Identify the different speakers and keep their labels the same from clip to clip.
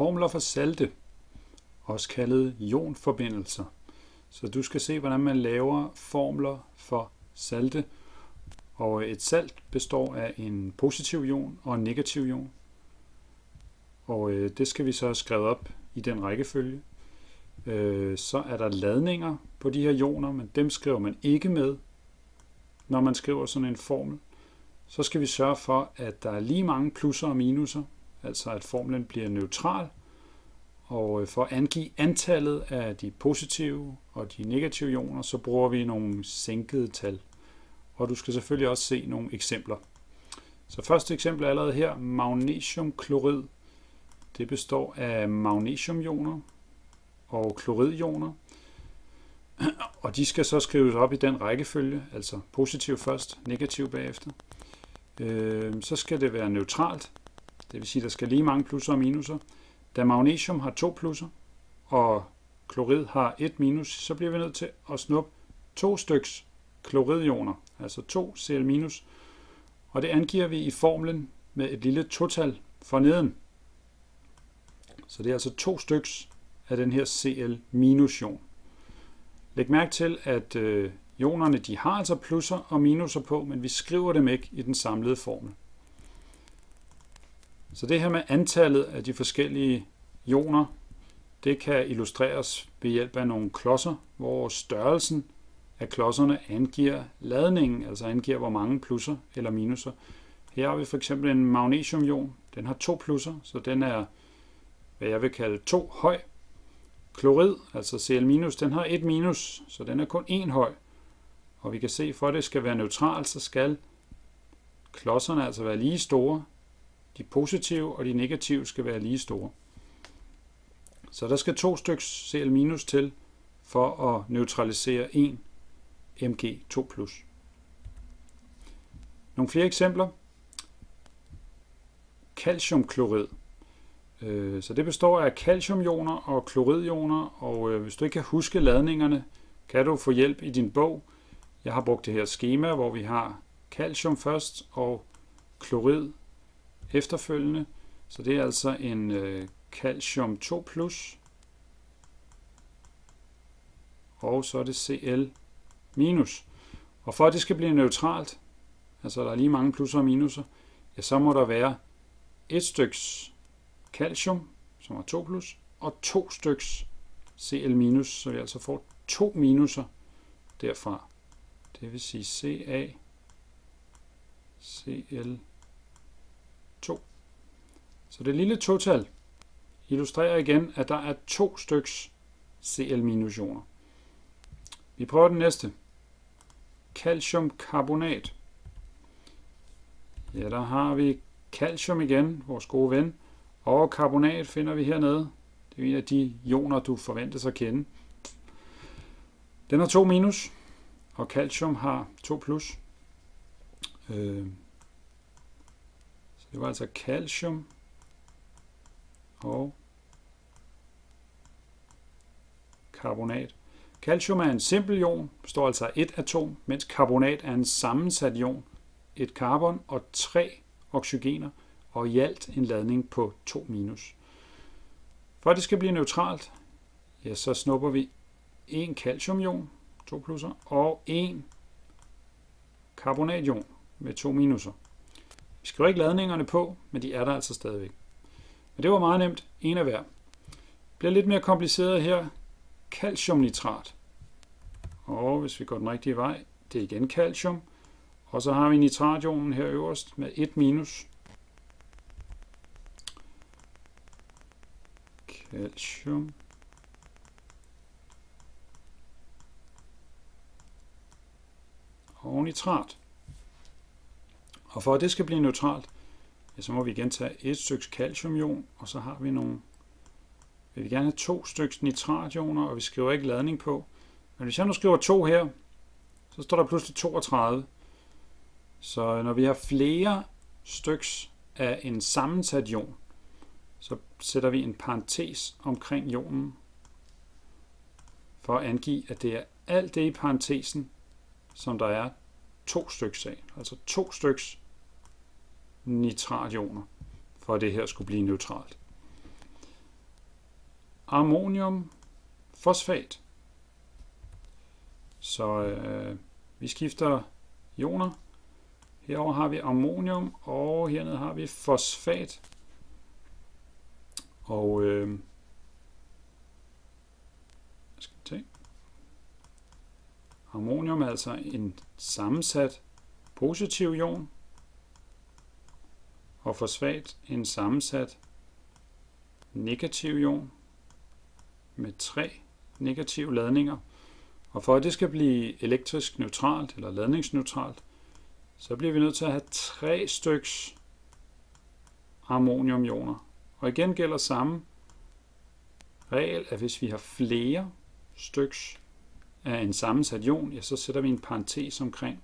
Speaker 1: Formler for salte, også kaldet ionforbindelser. Så du skal se, hvordan man laver formler for salte. Og et salt består af en positiv ion og en negativ ion. Og øh, det skal vi så have skrevet op i den rækkefølge. Øh, så er der ladninger på de her ioner, men dem skriver man ikke med, når man skriver sådan en formel. Så skal vi sørge for, at der er lige mange plusser og minuser, altså at formlen bliver neutral. Og øh, for at angive antallet af de positive og de negative ioner, så bruger vi nogle sænkede tal. Og du skal selvfølgelig også se nogle eksempler. Så første eksempel er allerede her, magnesiumklorid. Det består af magnesiumioner og kloridioner. Og de skal så skrives op i den rækkefølge, altså positiv først, negativ bagefter. Øh, så skal det være neutralt, det vil sige, at der skal lige mange plusser og minuser. Da magnesium har to plusser, og klorid har et minus, så bliver vi nødt til at snuppe to styks kloridioner, altså to Cl-, og det angiver vi i formlen med et lille total for neden. Så det er altså to styks af den her Cl-ion. Læg mærke til, at øh, ionerne de har altså plusser og minuser på, men vi skriver dem ikke i den samlede formel. Så det her med antallet af de forskellige ioner, det kan illustreres ved hjælp af nogle klodser, hvor størrelsen af klodserne angiver ladningen, altså angiver hvor mange plusser eller minuser. Her har vi for eksempel en magnesiumion. Den har to plusser, så den er, hvad jeg vil kalde to høj. Klorid, altså Cl-, den har et minus, så den er kun en høj. Og vi kan se, for at det skal være neutralt, så skal klodserne altså være lige store. De positive og de negative skal være lige store. Så der skal to stykker Cl- til for at neutralisere 1 Mg2+. Nogle flere eksempler. Calciumklorid. Øh, så det består af calciumioner og kloridioner, og øh, hvis du ikke kan huske ladningerne, kan du få hjælp i din bog. Jeg har brugt det her schema, hvor vi har calcium først og klorid efterfølgende. Så det er altså en øh, calcium 2+, og så er det Cl minus. Og for at det skal blive neutralt, altså der er lige mange plusser og minuser, ja, så må der være et styks calcium, som er 2 plus, og to styks Cl minus, så vi altså får to minuser derfra. Det vil sige Ca Cl, så det lille total illustrerer igen, at der er to styks Cl-ioner. Vi prøver den næste. Calciumkarbonat. Ja, der har vi calcium igen, vores gode ven. Og karbonat finder vi hernede. Det er en af de ioner, du forventes at kende. Den har 2 minus, og calcium har 2 plus. Øh, så det var altså calcium og karbonat. Calcium er en simpel ion, består altså af et atom, mens karbonat er en sammensat ion, et karbon og tre oxygener, og i alt en ladning på 2 minus. For at det skal blive neutralt, ja, så snupper vi en calciumion, 2 plusser, og en karbonation med 2 minuser. Vi skriver ikke ladningerne på, men de er der altså stadigvæk. Men det var meget nemt, en af hver. Bliver lidt mere kompliceret her. Calciumnitrat. Og hvis vi går den rigtige vej, det er igen calcium. Og så har vi nitrationen her øverst med 1 minus. Calcium. Og nitrat. Og for at det skal blive neutralt, ja, så må vi igen tage et stykke calciumion, og så har vi nogle, vi vil gerne have to stykker nitrationer, og vi skriver ikke ladning på. Men hvis jeg nu skriver to her, så står der pludselig 32. Så øh, når vi har flere styks af en sammensat ion, så sætter vi en parentes omkring ionen for at angive, at det er alt det i parentesen, som der er to styks af. Altså to styks nitrationer, for at det her skulle blive neutralt. ammonium fosfat. Så øh, vi skifter ioner. Herover har vi ammonium, og hernede har vi fosfat. Og øh, skal tage. ammonium er altså en sammensat positiv ion, og fosfat en sammensat negativ ion med tre negative ladninger. Og for at det skal blive elektrisk neutralt eller ladningsneutralt, så bliver vi nødt til at have tre styks ammoniumioner. Og igen gælder samme regel, at hvis vi har flere styks af en sammensat ion, ja, så sætter vi en parentes omkring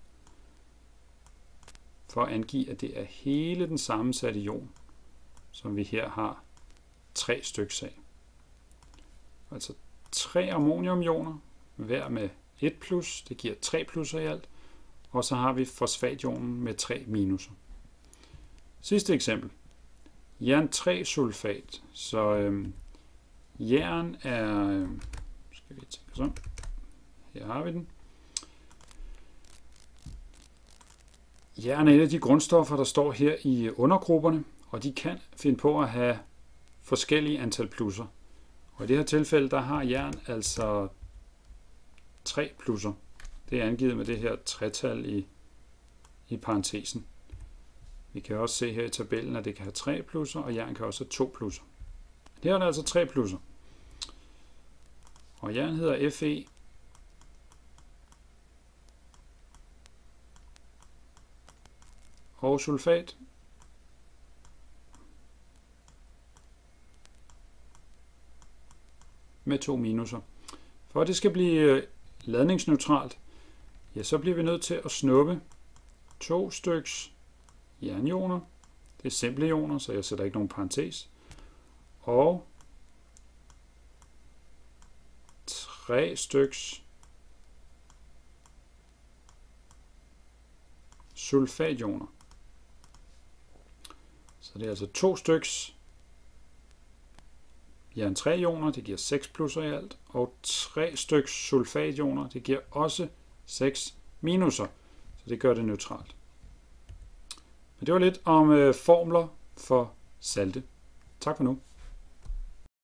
Speaker 1: for at angive, at det er hele den sammensatte ion, som vi her har tre styks af. Altså tre ammoniumioner, hver med 1 plus, det giver 3 plusser i alt, og så har vi fosfationen med 3 minuser. Sidste eksempel. Jern 3 sulfat. Så øhm, jern er, øhm, skal vi tænke så, her har vi den. Jern er et af de grundstoffer, der står her i undergrupperne, og de kan finde på at have forskellige antal plusser. Og i det her tilfælde, der har jern altså 3 plusser. Det er angivet med det her tretal i, i parentesen. Vi kan også se her i tabellen, at det kan have 3 plusser, og jern kan også have 2 plusser. Her er der altså 3 plusser. Og jern hedder Fe. Og sulfat med to minuser. For at det skal blive øh, ladningsneutralt, ja, så bliver vi nødt til at snuppe to styks jernioner. Det er simple ioner, så jeg sætter ikke nogen parentes. Og tre styks sulfationer. Så det er altså to styks jern 3 ioner, det giver 6 plusser i alt, og 3 stykker sulfationer, det giver også 6 minuser, så det gør det neutralt. Men det var lidt om øh, formler for salte. Tak for nu.